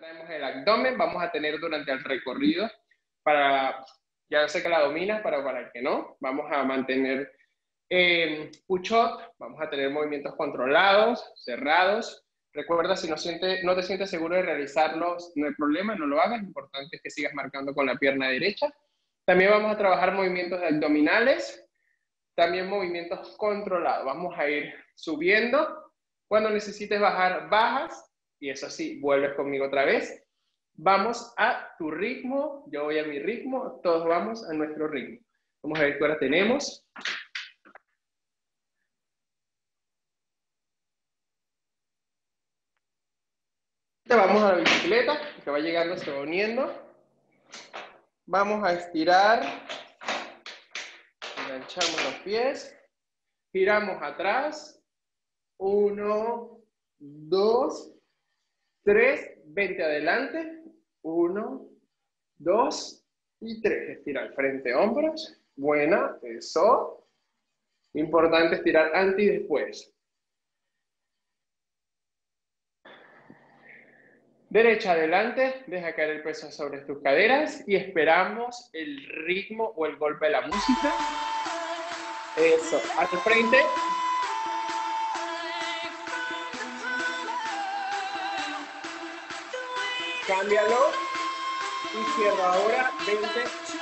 contraemos el abdomen, vamos a tener durante el recorrido para, ya sé que la dominas, pero para el que no, vamos a mantener eh, push-up, vamos a tener movimientos controlados, cerrados. Recuerda, si no, siente, no te sientes seguro de realizarlos, no hay problema, no lo hagas, lo importante es que sigas marcando con la pierna derecha. También vamos a trabajar movimientos abdominales, también movimientos controlados. Vamos a ir subiendo. Cuando necesites bajar, bajas. Y eso sí, vuelves conmigo otra vez. Vamos a tu ritmo, yo voy a mi ritmo, todos vamos a nuestro ritmo. Vamos a ver qué hora tenemos. Vamos a la bicicleta, que va llegando, se va uniendo. Vamos a estirar. Enganchamos los pies. Giramos atrás. Uno, dos, tres. Vente adelante. Uno, dos y tres. Estira al frente, hombros. Buena, eso. Importante estirar antes y después. Derecha adelante, deja caer el peso sobre tus caderas y esperamos el ritmo o el golpe de la música. Eso, al frente. Cámbialo. Izquierda ahora, 20,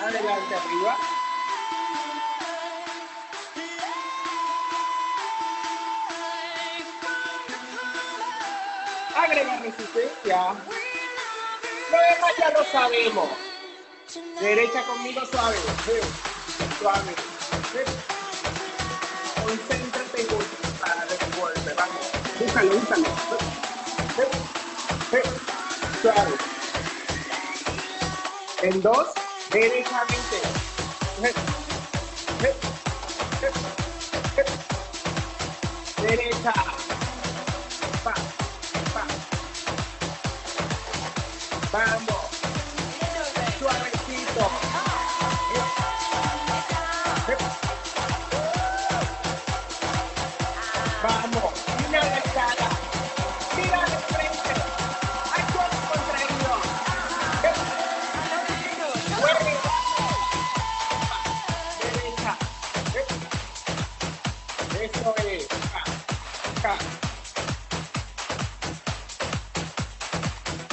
adelante, arriba. agrega resistencia. Lo demás ya lo sabemos. Derecha conmigo suave. Suave. Concéntrate para golpe. Vamos. Búscalo, búscalo. En dos, derechamente. Derecha. Vamos.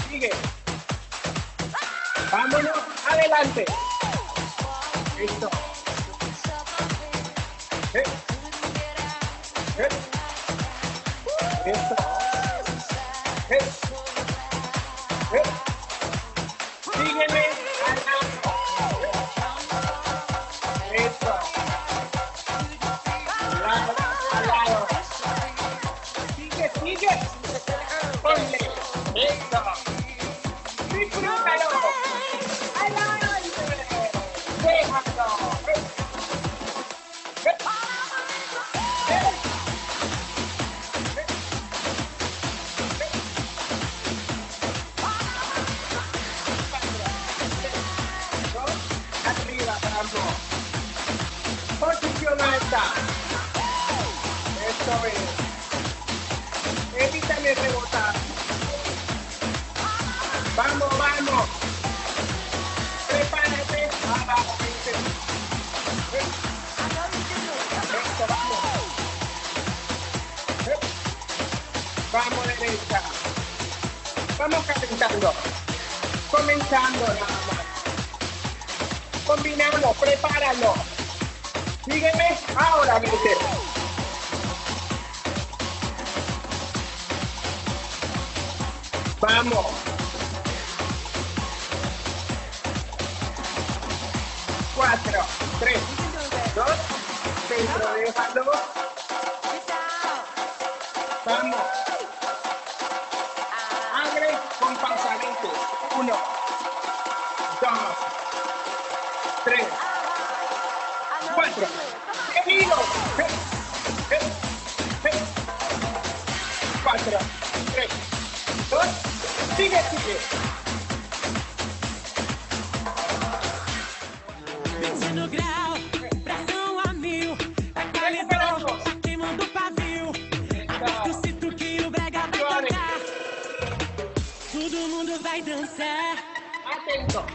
Sigue. Vámonos, adelante. Listo. Vamos calentando. Comenzando nada más. Combinamos, prepáralo. Sígueme ahora, vente. Vamos. Cuatro, tres, dos, centro. Vamos. Sigue, sigue. Descendo grau, pressão a mil. É qualidade, queimando o pavio. Aperta o cinto que o brega vai tocar. Todo mundo vai dançar. Atento.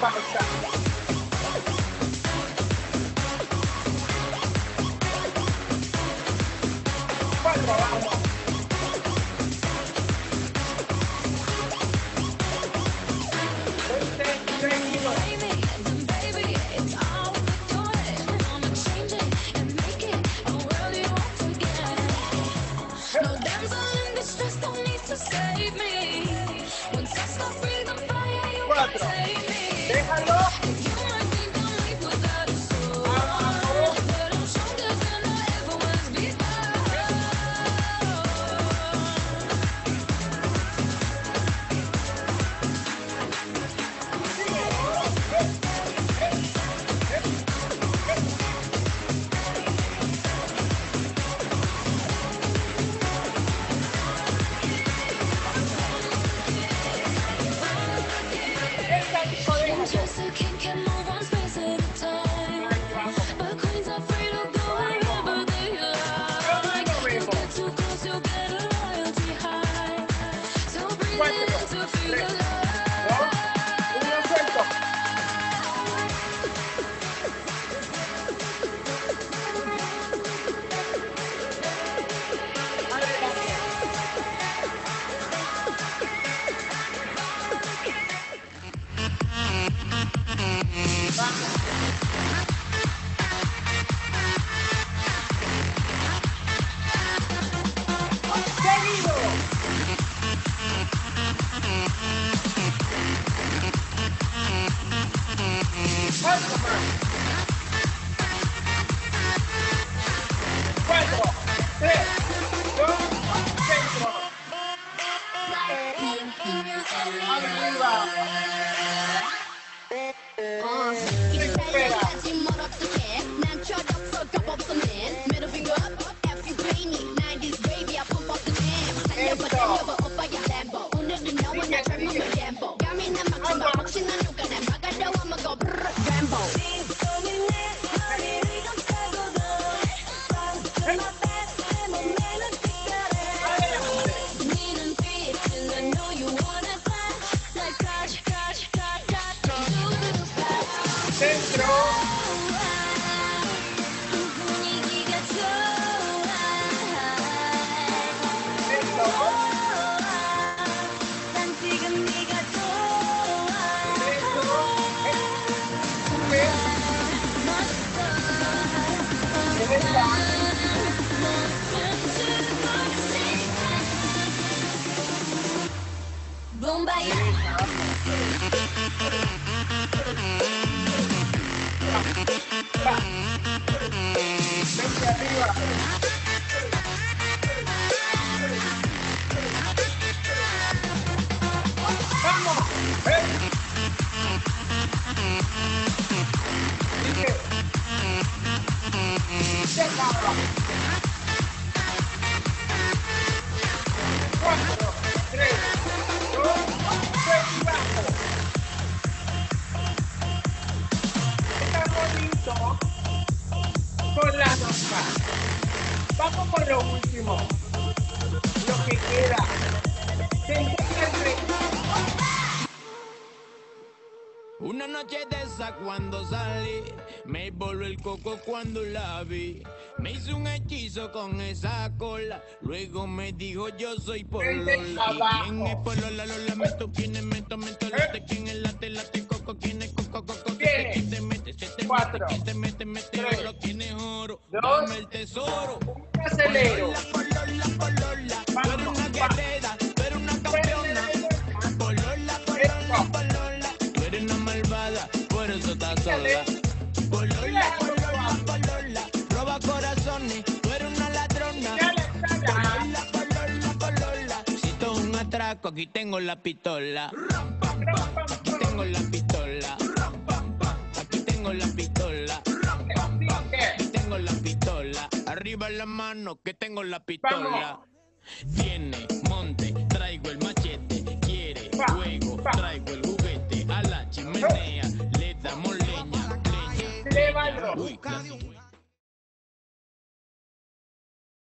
pausa. Cuatro, vamos. Dos, con la nota. Vamos con lo último. Lo que queda. Una noche de esa cuando salí, me voló el coco cuando la vi. Me hizo un hechizo con esa cola, luego me dijo yo soy Polola. ¿Y quién es Polola? Lola, meto, quién es meto, meto, late, quién es late, late, coco, quién es coco, coco, quién te mete, se te Cuatro. mete, te mete, mete oro, quién es oro, dame el tesoro. Un acelero. Polola, Polola, tú aquí tengo la pistola. Aquí tengo la pistola. Aquí tengo la pistola. Aquí tengo la pistola. Arriba en la mano, que tengo la pistola. Tiene monte, traigo el machete. Quiere juego, traigo el juguete. A la chimenea, le damos leña. leña, leña. Uy,